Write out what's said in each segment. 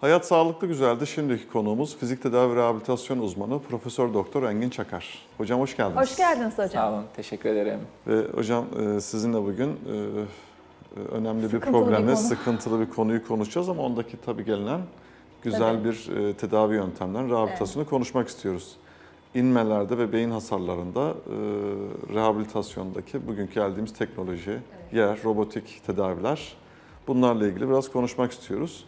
Hayat Sağlıklı Güzeldi. Şimdiki konuğumuz fizik tedavi rehabilitasyon uzmanı Profesör Doktor Engin Çakar. Hocam hoş geldiniz. Hoş geldiniz hocam. Sağ olun, teşekkür ederim. Ve hocam e, sizinle bugün e, önemli bir Sıkıntılı bir problemle, konu. sıkıntılı bir konuyu konuşacağız ama ondaki tabii gelinen güzel Tabii. bir e, tedavi yöntemden rehabilitasyonu konuşmak istiyoruz. İnmelerde ve beyin hasarlarında e, rehabilitasyondaki bugünkü geldiğimiz teknoloji, yer, robotik tedaviler bunlarla ilgili biraz konuşmak istiyoruz.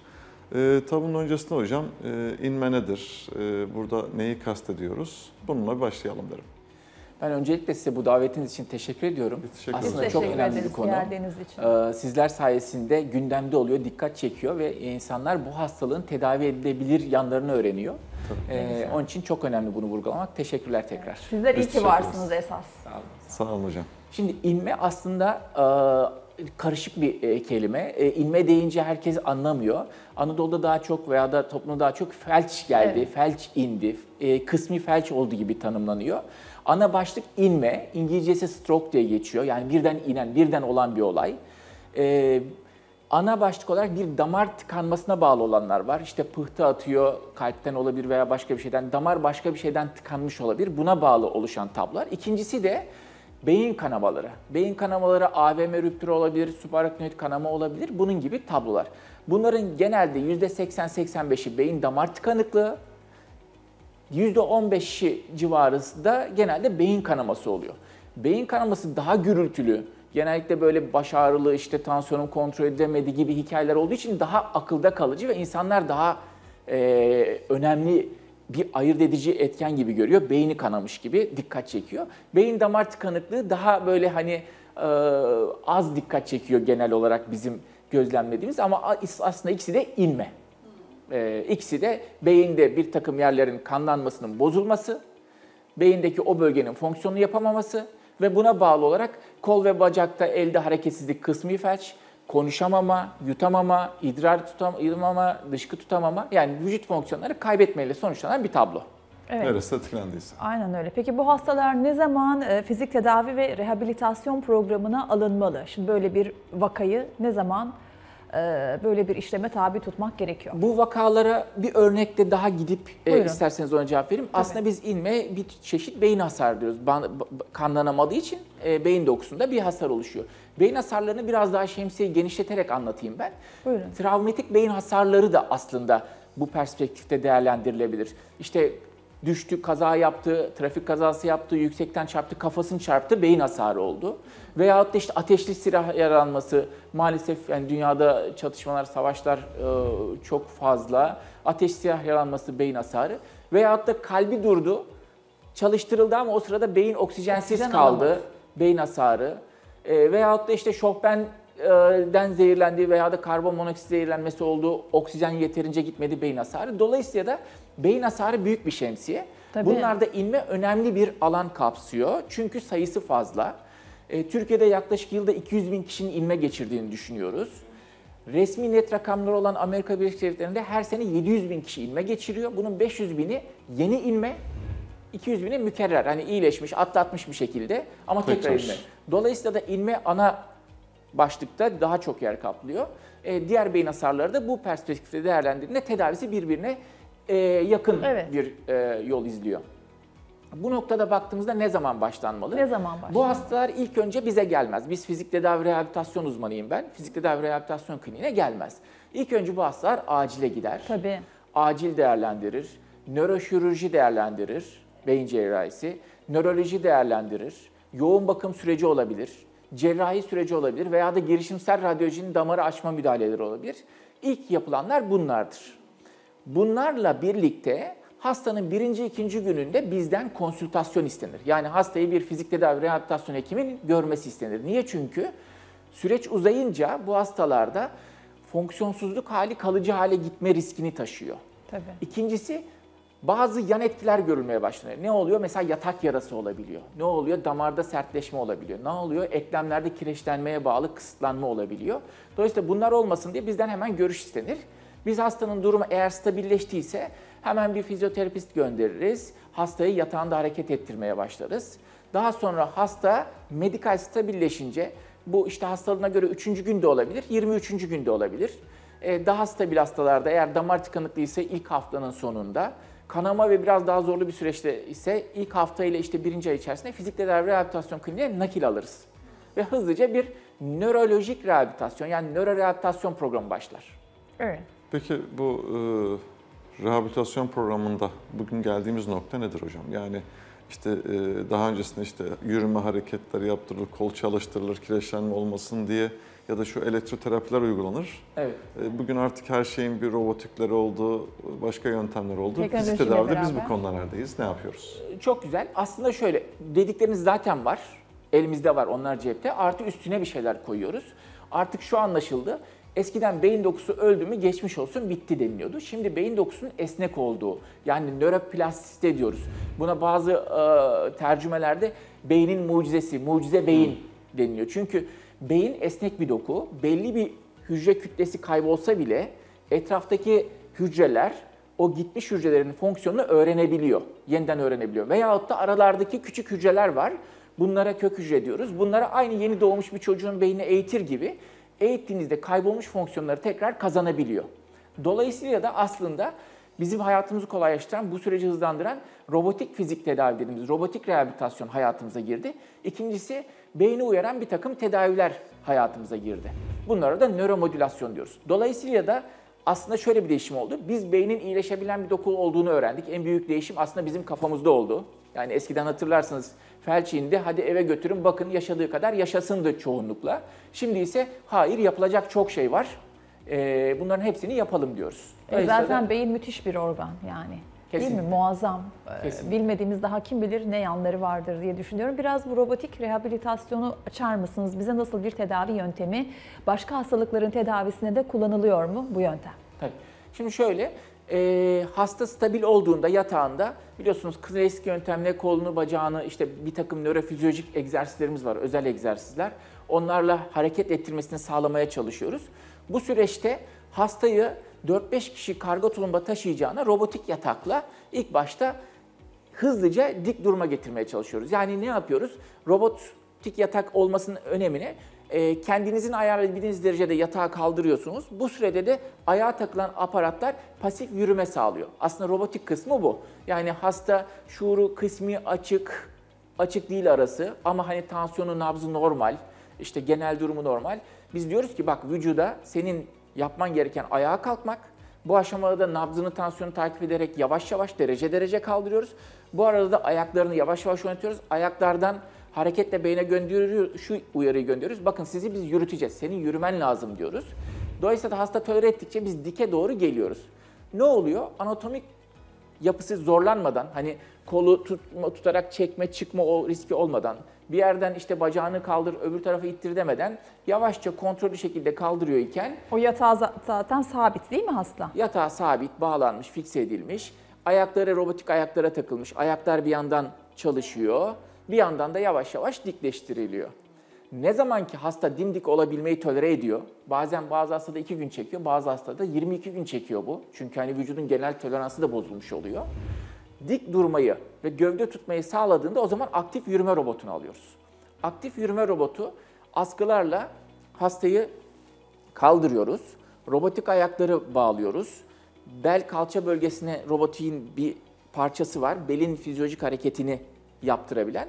E, tabii bunun öncesinde hocam e, inme nedir? E, burada neyi kastediyoruz? Bununla başlayalım derim. Ben öncelikle size bu davetiniz için teşekkür ediyorum. Biz teşekkür Aslında ederiz. çok Teşekkür önemli bir konu. için. Ee, Sizler sayesinde gündemde oluyor, dikkat çekiyor ve insanlar bu hastalığın tedavi edilebilir yanlarını öğreniyor. Ee, onun için çok önemli bunu vurgulamak. Teşekkürler tekrar. Sizler iyi Biz ki teşekkür varsınız esas. Sağ olun. Sağ olun hocam. Şimdi inme aslında e, karışık bir e, kelime. E, inme deyince herkes anlamıyor. Anadolu'da daha çok veya da toplumda daha çok felç geldi, Evet. felç indi, e, kısmi felç oldu gibi tanımlanıyor. Ana başlık inme, İngilizcesi stroke diye geçiyor. Yani birden inen, birden olan bir olay. E, ana başlık olarak bir damar tıkanmasına bağlı olanlar var. İşte pıhtı atıyor, kalpten olabilir veya başka bir şeyden. Damar başka bir şeyden tıkanmış olabilir. Buna bağlı oluşan tablolar. İkincisi de beyin kanamaları. Beyin kanamaları AVM rüptürü olabilir, subaraknoid kanama olabilir. Bunun gibi tablolar. Bunların genelde %80-85'i beyin damar tıkanıklığı, %15'i civarında genelde beyin kanaması oluyor. Beyin kanaması daha gürültülü, genellikle böyle baş ağrılı, işte tansiyonun kontrol edilemediği gibi hikayeler olduğu için daha akılda kalıcı ve insanlar daha e, önemli bir ayırt edici etken gibi görüyor. Beyni kanamış gibi dikkat çekiyor. Beyin damar tıkanıklığı daha böyle hani e, az dikkat çekiyor genel olarak bizim gözlemlediğimiz ama aslında ikisi de inme. Ee, ikisi de beyinde bir takım yerlerin kanlanmasının bozulması, beyindeki o bölgenin fonksiyonunu yapamaması ve buna bağlı olarak kol ve bacakta elde hareketsizlik kısmi felç, konuşamama, yutamama, idrar tutamama, dışkı tutamama yani vücut fonksiyonları kaybetmeyle sonuçlanan bir tablo. Evet. Neresi etkilendiyse. Aynen öyle. Peki bu hastalar ne zaman e, fizik tedavi ve rehabilitasyon programına alınmalı? Şimdi böyle bir vakayı ne zaman e, böyle bir işleme tabi tutmak gerekiyor? Bu vakalara bir örnekle daha gidip e, Buyurun. isterseniz ona cevap vereyim. Aslında biz inme bir çeşit beyin hasar diyoruz. Kanlanamadığı için e, beyin dokusunda bir hasar oluşuyor. Beyin hasarlarını biraz daha şemsiyeyi genişleterek anlatayım ben. Buyurun. Travmatik beyin hasarları da aslında bu perspektifte değerlendirilebilir. İşte düştü, kaza yaptı, trafik kazası yaptı, yüksekten çarptı, kafasını çarptı, beyin hasarı oldu. Veyahut da işte ateşli silah yaralanması, maalesef yani dünyada çatışmalar, savaşlar e, çok fazla. Ateşli silah yaralanması, beyin hasarı. Veyahut da kalbi durdu, çalıştırıldı ama o sırada beyin oksijensiz Oksijen kaldı, alamadı. beyin hasarı. E, veyahut da işte şofben zehirlendiği veya da karbon monoksit zehirlenmesi oldu, oksijen yeterince gitmedi beyin hasarı. Dolayısıyla da beyin hasarı büyük bir şemsiye. Tabii. Bunlarda inme önemli bir alan kapsıyor. Çünkü sayısı fazla. E, Türkiye'de yaklaşık yılda 200 bin kişinin inme geçirdiğini düşünüyoruz. Resmi net rakamları olan Amerika Birleşik Devletleri'nde her sene 700 bin kişi inme geçiriyor. Bunun 500 bini yeni inme, 200 bini mükerrer. Hani iyileşmiş, atlatmış bir şekilde ama tekrar Tekrar. inme. Dolayısıyla da inme ana başlıkta daha çok yer kaplıyor. E, diğer beyin hasarları da bu perspektifte değerlendirildiğinde tedavisi birbirine e, yakın Evet. bir e, yol izliyor. Bu noktada baktığımızda ne zaman başlanmalı? Ne zaman başlanmalı? Bu hastalar ilk önce bize gelmez. Biz fizik tedavi rehabilitasyon uzmanıyım ben. Fizik tedavi rehabilitasyon kliniğine gelmez. İlk önce bu hastalar acile gider. Tabii. Acil değerlendirir. Nöroşirurji değerlendirir. Beyin cerrahisi. Nöroloji değerlendirir. Yoğun bakım süreci olabilir. Cerrahi süreci olabilir veya da girişimsel radyolojinin damarı açma müdahaleleri olabilir. İlk yapılanlar bunlardır. Bunlarla birlikte hastanın birinci, ikinci gününde bizden konsültasyon istenir. Yani hastayı bir fizik tedavi rehabilitasyon hekiminin görmesi istenir. Niye? Çünkü süreç uzayınca bu hastalarda fonksiyonsuzluk hali kalıcı hale gitme riskini taşıyor. Tabii. İkincisi bazı yan etkiler görülmeye başlanıyor. Ne oluyor? Mesela yatak yarası olabiliyor. Ne oluyor? Damarda sertleşme olabiliyor. Ne oluyor? Eklemlerde kireçlenmeye bağlı kısıtlanma olabiliyor. Dolayısıyla bunlar olmasın diye bizden hemen görüş istenir. Biz hastanın durumu eğer stabilleştiyse hemen bir fizyoterapist göndeririz. Hastayı yatağında hareket ettirmeye başlarız. Daha sonra hasta medikal stabilleşince bu işte hastalığına göre 3. günde olabilir, 23. günde olabilir. E, daha stabil hastalarda eğer damar tıkanıklığı ise ilk haftanın sonunda, kanama ve biraz daha zorlu bir süreçte ise ilk hafta ile işte birinci ay içerisinde fizik tedavi rehabilitasyon kliniğine nakil alırız. Ve hızlıca bir nörolojik rehabilitasyon yani nöro rehabilitasyon programı başlar. Evet. Peki bu e, rehabilitasyon programında bugün geldiğimiz nokta nedir hocam? Yani işte e, daha öncesinde işte yürüme hareketleri yaptırılır, kol çalıştırılır, kireçlenme olmasın diye ya da şu elektroterapiler uygulanır. Evet. E, Bugün artık her şeyin bir robotikleri oldu, başka yöntemler oldu. Fizik tedavide biz bu neredeyiz, ne yapıyoruz? Çok güzel. Aslında şöyle dedikleriniz zaten var. Elimizde var onlar cepte. Artı üstüne bir şeyler koyuyoruz. Artık şu anlaşıldı. Eskiden beyin dokusu öldü mü geçmiş olsun bitti deniliyordu. Şimdi beyin dokusunun esnek olduğu yani nöroplastisite diyoruz. Buna bazı e, tercümelerde beynin mucizesi, mucize beyin deniliyor. Çünkü beyin esnek bir doku. Belli bir hücre kütlesi kaybolsa bile etraftaki hücreler o gitmiş hücrelerin fonksiyonunu öğrenebiliyor. Yeniden öğrenebiliyor. Veyahut da aralardaki küçük hücreler var. Bunlara kök hücre diyoruz. Bunlara aynı yeni doğmuş bir çocuğun beynini eğitir gibi eğittiğinizde kaybolmuş fonksiyonları tekrar kazanabiliyor. Dolayısıyla da aslında bizim hayatımızı kolaylaştıran, bu süreci hızlandıran robotik fizik tedavi dediğimiz robotik rehabilitasyon hayatımıza girdi. İkincisi beyni uyaran bir takım tedaviler hayatımıza girdi. Bunlara da nöromodülasyon diyoruz. Dolayısıyla da aslında şöyle bir değişim oldu. Biz beynin iyileşebilen bir doku olduğunu öğrendik. En büyük değişim aslında bizim kafamızda oldu. Yani eskiden hatırlarsanız felç indi, hadi eve götürün bakın yaşadığı kadar yaşasındı çoğunlukla. Şimdi ise hayır yapılacak çok şey var. Ee, bunların hepsini yapalım diyoruz. E, zaten beyin müthiş bir organ yani. Değil Kesinlikle. mi? Muazzam. Ee, Kesinlikle. Bilmediğimiz daha kim bilir ne yanları vardır diye düşünüyorum. Biraz bu robotik rehabilitasyonu açar mısınız? Bize nasıl bir tedavi yöntemi, başka hastalıkların tedavisine de kullanılıyor mu bu yöntem? Tabii. Şimdi şöyle, e, hasta stabil olduğunda yatağında biliyorsunuz klasik yöntemle kolunu, bacağını işte bir takım nörofizyolojik egzersizlerimiz var, özel egzersizler. Onlarla hareket ettirmesini sağlamaya çalışıyoruz. Bu süreçte hastayı 4-5 kişi karga tulumba taşıyacağına robotik yatakla ilk başta hızlıca dik duruma getirmeye çalışıyoruz. Yani ne yapıyoruz? Robotik yatak olmasının önemini e, kendinizin ayarlayabildiğiniz derecede yatağa kaldırıyorsunuz. Bu sürede de ayağa takılan aparatlar pasif yürüme sağlıyor. Aslında robotik kısmı bu. Yani hasta şuuru kısmi açık, açık değil arası ama hani tansiyonu, nabzı normal, işte genel durumu normal. Biz diyoruz ki bak vücuda senin yapman gereken ayağa kalkmak, bu aşamada da nabzını, tansiyonu takip ederek yavaş yavaş derece derece kaldırıyoruz. Bu arada da ayaklarını yavaş yavaş yönetiyoruz. Ayaklardan hareketle beyne gönderiyoruz, şu uyarıyı gönderiyoruz. Bakın sizi biz yürüteceğiz, senin yürümen lazım diyoruz. Dolayısıyla da hasta tolere ettikçe biz dike doğru geliyoruz. Ne oluyor? Anatomik yapısı zorlanmadan hani kolu tutma, tutarak çekme çıkma o riski olmadan bir yerden işte bacağını kaldır öbür tarafa ittir demeden yavaşça kontrollü şekilde kaldırıyor iken O yatağı za- zaten sabit değil mi hasta? Yatağa sabit, bağlanmış, fikse edilmiş. Ayakları robotik ayaklara takılmış. Ayaklar bir yandan çalışıyor. Bir yandan da yavaş yavaş dikleştiriliyor. Ne zaman ki hasta dimdik olabilmeyi tolere ediyor, bazen bazı hastada 2 gün çekiyor, bazı hastada 22 gün çekiyor bu. Çünkü hani vücudun genel toleransı da bozulmuş oluyor. Dik durmayı ve gövde tutmayı sağladığında o zaman aktif yürüme robotunu alıyoruz. Aktif yürüme robotu askılarla hastayı kaldırıyoruz. Robotik ayakları bağlıyoruz. Bel kalça bölgesine robotiğin bir parçası var. Belin fizyolojik hareketini yaptırabilen.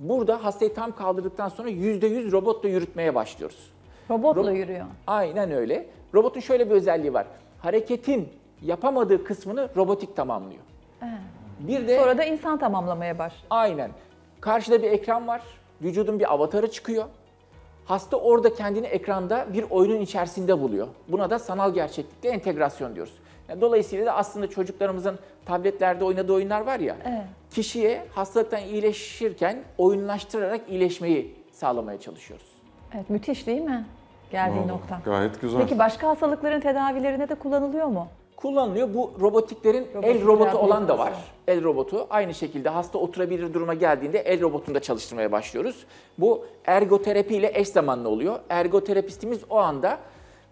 Burada hastayı tam kaldırdıktan sonra %100 robotla yürütmeye başlıyoruz. Robotla Ro- yürüyor. Aynen öyle. Robotun şöyle bir özelliği var. Hareketin yapamadığı kısmını robotik tamamlıyor. Bir de Sonra da insan tamamlamaya başlıyor. Aynen. Karşıda bir ekran var. Vücudun bir avatarı çıkıyor. Hasta orada kendini ekranda bir oyunun içerisinde buluyor. Buna da sanal gerçeklikle entegrasyon diyoruz. Yani dolayısıyla da aslında çocuklarımızın tabletlerde oynadığı oyunlar var ya, Evet. Kişiye hastalıktan iyileşirken oyunlaştırarak iyileşmeyi sağlamaya çalışıyoruz. Evet müthiş değil mi? Geldiği Vallahi nokta. Gayet güzel. Peki başka hastalıkların tedavilerine de kullanılıyor mu? kullanılıyor. Bu robotiklerin Robotik el robotu olan da var. El robotu aynı şekilde hasta oturabilir duruma geldiğinde el robotunda çalıştırmaya başlıyoruz. Bu ergoterapi ile eş zamanlı oluyor. Ergoterapistimiz o anda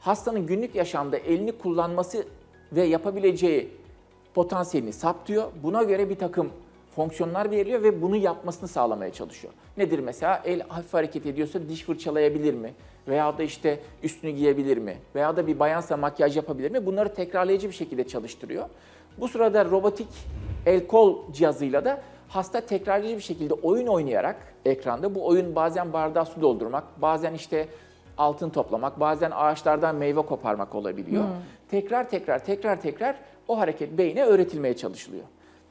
hastanın günlük yaşamda elini kullanması ve yapabileceği potansiyelini saptıyor. Buna göre bir takım fonksiyonlar belirliyor ve bunu yapmasını sağlamaya çalışıyor. Nedir mesela? El hafif hareket ediyorsa diş fırçalayabilir mi? Veya da işte üstünü giyebilir mi? Veya da bir bayansa makyaj yapabilir mi? Bunları tekrarlayıcı bir şekilde çalıştırıyor. Bu sırada robotik el kol cihazıyla da hasta tekrarlayıcı bir şekilde oyun oynayarak ekranda bu oyun bazen bardağa su doldurmak, bazen işte altın toplamak, bazen ağaçlardan meyve koparmak olabiliyor. Tekrar tekrar tekrar tekrar o hareket beyne öğretilmeye çalışılıyor.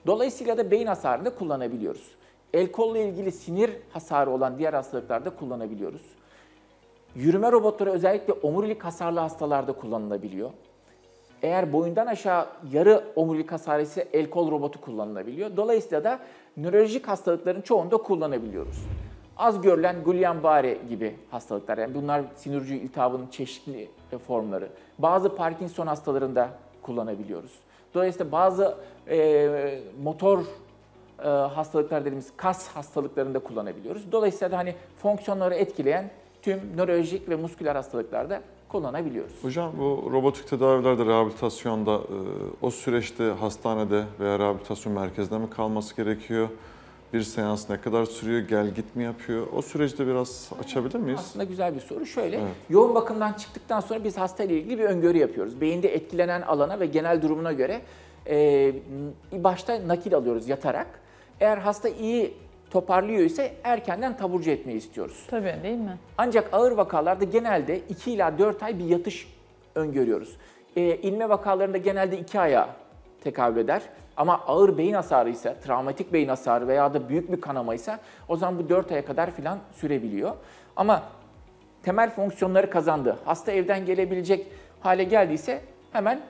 Dolayısıyla da beyin hasarında kullanabiliyoruz. El kolla ilgili sinir hasarı olan diğer hastalıklarda kullanabiliyoruz. Yürüme robotları özellikle omurilik hasarlı hastalarda kullanılabiliyor. Eğer boyundan aşağı yarı omurilik hasarı ise el kol robotu kullanılabiliyor. Dolayısıyla da nörolojik hastalıkların çoğunda kullanabiliyoruz. Az görülen Guillain-Barré gibi hastalıklar, yani bunlar sinir ucu iltihabının çeşitli formları. Bazı Parkinson hastalarında kullanabiliyoruz. Dolayısıyla bazı e, motor e, hastalıklar dediğimiz kas hastalıklarında kullanabiliyoruz. Dolayısıyla da hani fonksiyonları etkileyen tüm nörolojik ve musküler hastalıklarda kullanabiliyoruz. Hocam bu robotik tedavilerde, rehabilitasyonda e, o süreçte hastanede veya rehabilitasyon merkezinde mi kalması gerekiyor? Bir seans ne kadar sürüyor? Gel git mi yapıyor? O süreçte biraz açabilir miyiz? Aslında güzel bir soru. Şöyle, Evet. yoğun bakımdan çıktıktan sonra biz hasta ile ilgili bir öngörü yapıyoruz. Beyinde etkilenen alana ve genel durumuna göre e, başta nakil alıyoruz yatarak. Eğer hasta iyi toparlıyor ise erkenden taburcu etmeyi istiyoruz. Tabii değil mi? Ancak ağır vakalarda genelde 2 ila 4 ay bir yatış öngörüyoruz. Ee, inme vakalarında genelde 2 aya tekabül eder. Ama ağır beyin hasarı ise, travmatik beyin hasarı veya da büyük bir kanama ise o zaman bu 4 aya kadar filan sürebiliyor. Ama temel fonksiyonları kazandı. Hasta evden gelebilecek hale geldiyse hemen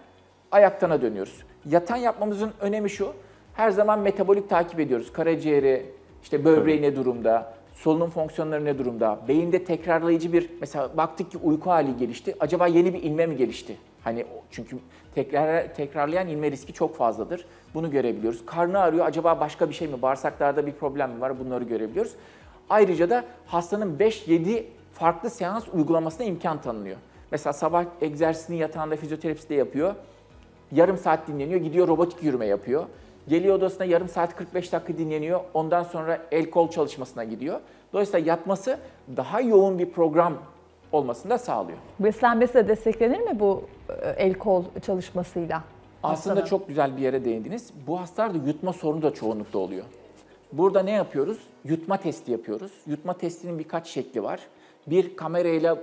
ayaktana dönüyoruz. Yatan yapmamızın önemi şu. Her zaman metabolik takip ediyoruz. Karaciğeri, işte böbreği ne durumda, solunum fonksiyonları ne durumda, beyinde tekrarlayıcı bir mesela baktık ki uyku hali gelişti. Acaba yeni bir inme mi gelişti? Hani çünkü tekrar tekrarlayan inme riski çok fazladır. Bunu görebiliyoruz. Karnı ağrıyor. Acaba başka bir şey mi? Bağırsaklarda bir problem mi var? Bunları görebiliyoruz. Ayrıca da hastanın 5-7 farklı seans uygulamasına imkan tanınıyor. Mesela sabah egzersizini yatağında fizyoterapist de yapıyor. Yarım saat dinleniyor, gidiyor robotik yürüme yapıyor. Geliyor odasına yarım saat 45 dakika dinleniyor. Ondan sonra el kol çalışmasına gidiyor. Dolayısıyla yatması daha yoğun bir program olmasını da sağlıyor. Beslenmesi de desteklenir mi bu el kol çalışmasıyla? Aslında Hastanın? çok güzel bir yere değindiniz. Bu hastalarda yutma sorunu da çoğunlukla oluyor. Burada ne yapıyoruz? Yutma testi yapıyoruz. Yutma testinin birkaç şekli var. Bir kamerayla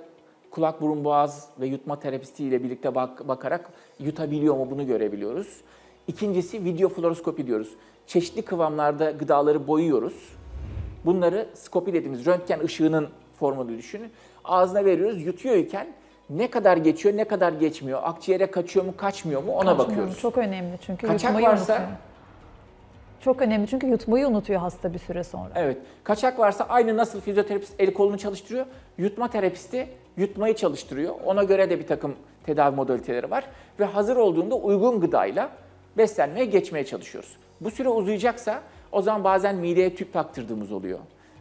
kulak burun boğaz ve yutma terapisti ile birlikte bak- bakarak yutabiliyor mu bunu görebiliyoruz. İkincisi video fluoroskopi diyoruz. Çeşitli kıvamlarda gıdaları boyuyoruz. Bunları skopi dediğimiz röntgen ışığının formunu düşünün. Ağzına veriyoruz, yutuyorken ne kadar geçiyor, ne kadar geçmiyor, akciğere kaçıyor mu, kaçmıyor mu ona Kaçmıyor bakıyoruz. Çok önemli çünkü Kaçak yutmayı varsa- unutuyor. Çok önemli çünkü yutmayı unutuyor hasta bir süre sonra. Evet. Kaçak varsa aynı nasıl fizyoterapist el kolunu çalıştırıyor, yutma terapisti yutmayı çalıştırıyor. Ona göre de bir takım tedavi modaliteleri var. Ve hazır olduğunda uygun gıdayla beslenmeye geçmeye çalışıyoruz. Bu süre uzayacaksa o zaman bazen mideye tüp taktırdığımız oluyor.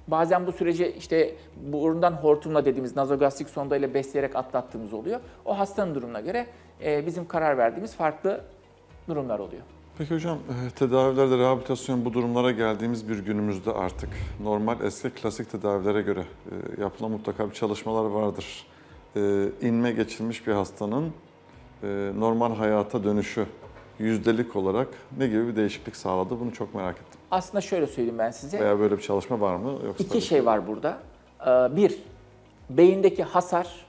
Bazen bu süreci işte burundan hortumla dediğimiz nazogastrik sonda ile besleyerek atlattığımız oluyor. O hastanın durumuna göre e, bizim karar verdiğimiz farklı durumlar oluyor. Peki hocam e, tedavilerde rehabilitasyon bu durumlara geldiğimiz bir günümüzde artık normal eski klasik tedavilere göre e, yapılan mutlaka bir çalışmalar vardır. E, inme geçirmiş bir hastanın normal hayata dönüşü yüzdelik olarak ne gibi bir değişiklik sağladı bunu çok merak ettim. Aslında şöyle söyleyeyim ben size. Veya böyle bir çalışma var mı? Yoksa İki şey var burada. Ee, Bir, beyindeki hasar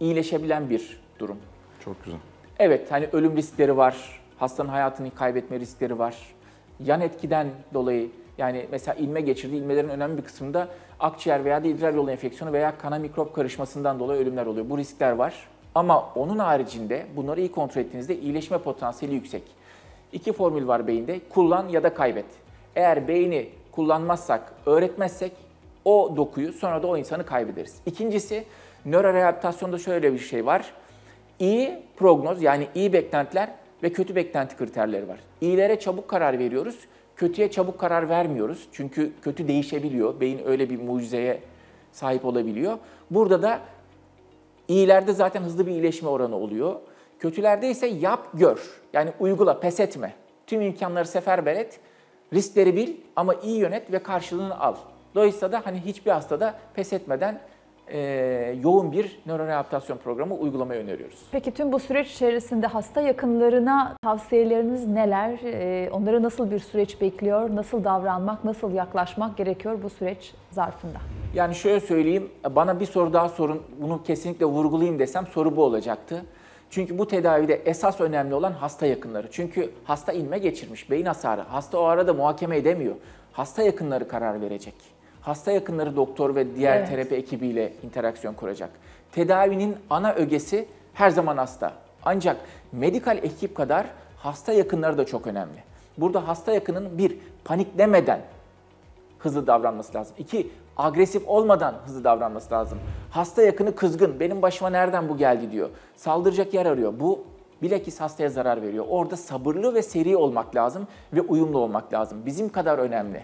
iyileşebilen bir durum. Çok güzel. Evet hani ölüm riskleri var, hastanın hayatını kaybetme riskleri var. Yan etkiden dolayı yani mesela ilme geçirdiği ilmelerin önemli bir kısmında akciğer veya da idrar yolu enfeksiyonu veya kana mikrop karışmasından dolayı ölümler oluyor. Bu riskler var. Ama onun haricinde bunları iyi kontrol ettiğinizde iyileşme potansiyeli yüksek. İki formül var beyinde. Kullan ya da kaybet. Eğer beyni kullanmazsak, öğretmezsek o dokuyu sonra da o insanı kaybederiz. İkincisi nörorehabilitasyonda şöyle bir şey var. İyi prognoz yani iyi beklentiler ve kötü beklenti kriterleri var. İyilere çabuk karar veriyoruz, kötüye çabuk karar vermiyoruz. Çünkü kötü değişebiliyor. Beyin öyle bir mucizeye sahip olabiliyor. Burada da iyilerde zaten hızlı bir iyileşme oranı oluyor. Kötülerde ise yap gör. Yani uygula, pes etme. Tüm imkanları seferber et. Riskleri bil ama iyi yönet ve karşılığını al. Dolayısıyla da hani hiçbir hastada pes etmeden e, yoğun bir nörorehabilitasyon programı uygulamayı öneriyoruz. Peki tüm bu süreç içerisinde hasta yakınlarına tavsiyeleriniz neler? Ee, onları nasıl bir süreç bekliyor? Nasıl davranmak, nasıl yaklaşmak gerekiyor bu süreç zarfında? Yani şöyle söyleyeyim, bana bir soru daha sorun, bunu kesinlikle vurgulayayım desem soru bu olacaktı. Çünkü bu tedavide esas önemli olan hasta yakınları. Çünkü hasta inme geçirmiş, beyin hasarı. Hasta o arada muhakeme edemiyor. Hasta yakınları karar verecek. Hasta yakınları doktor ve diğer Evet. terapi ekibiyle interaksiyon kuracak. Tedavinin ana ögesi her zaman hasta. Ancak medikal ekip kadar hasta yakınları da çok önemli. Burada hasta yakının bir paniklemeden hızlı davranması lazım. İki, agresif olmadan hızlı davranması lazım. Hasta yakını kızgın, benim başıma nereden bu geldi diyor. Saldıracak yer arıyor. Bu bilakis hastaya zarar veriyor. Orada sabırlı ve seri olmak lazım ve uyumlu olmak lazım. Bizim kadar önemli.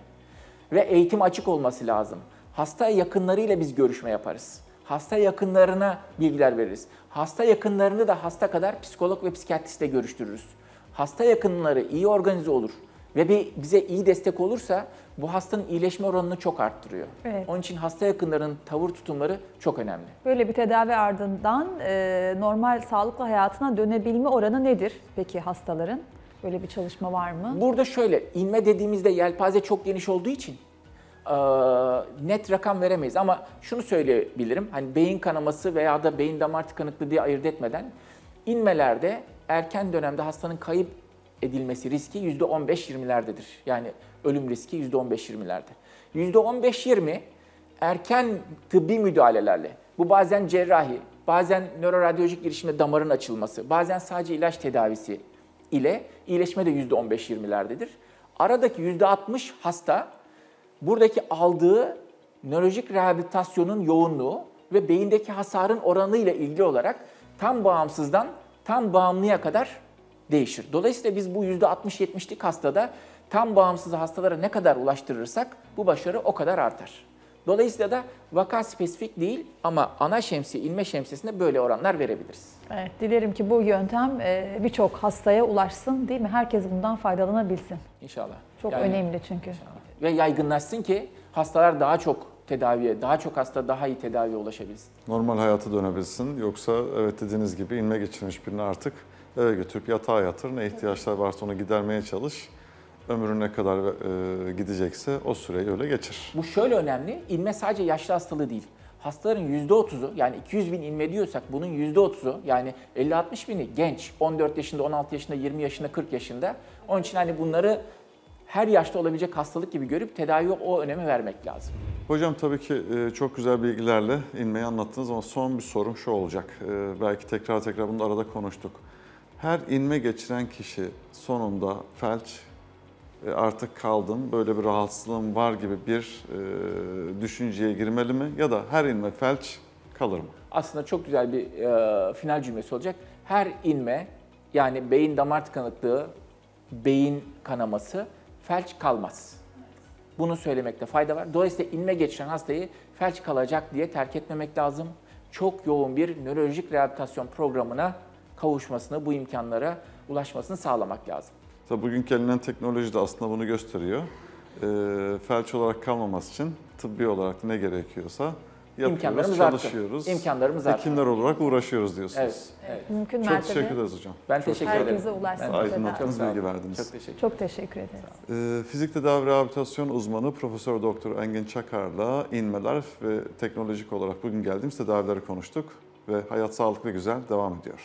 Ve eğitim açık olması lazım. Hasta yakınlarıyla biz görüşme yaparız. Hasta yakınlarına bilgiler veririz. Hasta yakınlarını da hasta kadar psikolog ve psikiyatristle görüştürürüz. Hasta yakınları iyi organize olur ve bir bize iyi destek olursa bu hastanın iyileşme oranını çok arttırıyor. Evet. Onun için hasta yakınlarının tavır tutumları çok önemli. Böyle bir tedavi ardından e, normal sağlıklı hayatına dönebilme oranı nedir peki hastaların? Böyle bir çalışma var mı? Burada şöyle inme dediğimizde yelpaze çok geniş olduğu için net rakam veremeyiz ama şunu söyleyebilirim. Hani beyin kanaması veya da beyin damar tıkanıklığı diye ayırt etmeden inmelerde erken dönemde hastanın kayıp edilmesi riski %15-20'lerdedir. Yani ölüm riski %15-20'lerde. %15-20 erken tıbbi müdahalelerle, bu bazen cerrahi, bazen nöroradyolojik girişimde damarın açılması, bazen sadece ilaç tedavisi ile iyileşme de %15-20'lerdedir. Aradaki %60 hasta buradaki aldığı nörolojik rehabilitasyonun yoğunluğu ve beyindeki hasarın oranı ile ilgili olarak tam bağımsızdan tam bağımlıya kadar değişir. Dolayısıyla biz bu %60-70'lik hastada tam bağımsız hastalara ne kadar ulaştırırsak bu başarı o kadar artar. Dolayısıyla da vaka spesifik değil ama ana şemsiye, ilme şemsiyesinde böyle oranlar verebiliriz. Evet, dilerim ki bu yöntem e, birçok hastaya ulaşsın değil mi? Herkes bundan faydalanabilsin. İnşallah. Çok Yani- önemli çünkü. Ve yaygınlaşsın ki hastalar daha çok tedaviye, daha çok hasta daha iyi tedaviye ulaşabilsin. Normal hayata dönebilsin. Yoksa evet dediğiniz gibi inme geçirmiş birini artık eve götürüp yatağa yatır. Ne ihtiyaçlar varsa onu gidermeye çalış. Ömrü ne kadar e, gidecekse o süreyi öyle geçir. Bu şöyle önemli, inme sadece yaşlı hastalığı değil. Hastaların %30'u yani 200 bin inme diyorsak bunun %30'u yani 50-60 bini genç. 14 yaşında, 16 yaşında, 20 yaşında, 40 yaşında. Onun için hani bunları her yaşta olabilecek hastalık gibi görüp tedaviye o önemi vermek lazım. Hocam tabii ki e, çok güzel bilgilerle inmeyi anlattınız ama son bir sorum şu olacak. E, Belki tekrar tekrar bunu da arada konuştuk. Her inme geçiren kişi sonunda felç artık kaldım, böyle bir rahatsızlığım var gibi bir e, düşünceye girmeli mi? Ya da her inme felç kalır mı? aslında çok güzel bir e, final cümlesi olacak. Her inme yani beyin damar tıkanıklığı, beyin kanaması felç kalmaz. Bunu söylemekte fayda var. Dolayısıyla inme geçiren hastayı felç kalacak diye terk etmemek lazım. Çok yoğun bir nörolojik rehabilitasyon programına kavuşmasını, bu imkanlara ulaşmasını sağlamak lazım. Tabii bugünkü gelinen teknoloji de aslında bunu gösteriyor. E, felç olarak kalmaması için tıbbi olarak ne gerekiyorsa yapıyoruz, İmkanlarımız arttı. çalışıyoruz. İmkanlarımız arttı. Hekimler olarak uğraşıyoruz diyorsunuz. Evet, evet. Mümkün Çok mertebe teşekkür ederiz hocam. Ben Çok teşekkür ederim. herkese ulaşsın. Aydınlattınız, bilgi verdiniz. Çok teşekkür Çok teşekkür ederiz. Ee, Fizik tedavi rehabilitasyon uzmanı Profesör Doktor Engin Çakar'la inmeler ve teknolojik olarak bugün geldiğimiz tedavileri konuştuk ve hayat sağlıklı güzel devam ediyor.